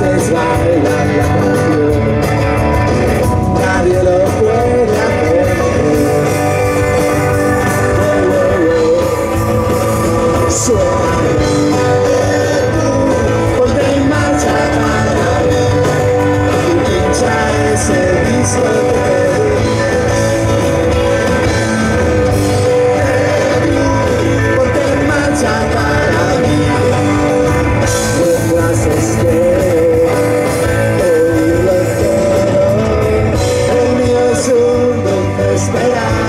veces baila la canción Nadie lo puede hacer oh, oh, oh. Suena Ponte en marcha para ver Tu pincha es el disco esperar.